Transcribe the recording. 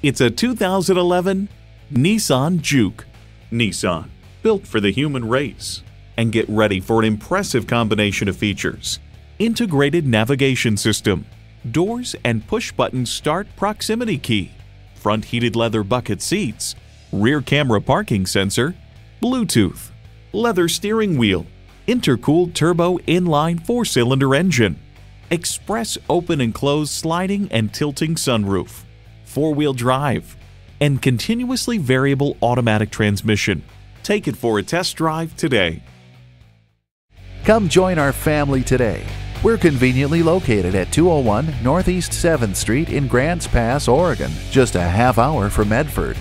It's a 2011 Nissan Juke. Nissan, built for the human race. And get ready for an impressive combination of features. Integrated navigation system, doors and push-button start proximity key, front heated leather bucket seats, rear camera parking sensor, Bluetooth, leather steering wheel, intercooled turbo inline four-cylinder engine, express open and close sliding and tilting sunroof, four-wheel drive, and continuously variable automatic transmission. Take it for a test drive today. Come join our family today. We're conveniently located at 201 Northeast 7th Street in Grants Pass, Oregon, just a half hour from Medford.